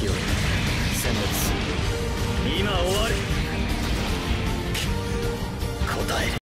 敵を殲滅する。今終わる答える。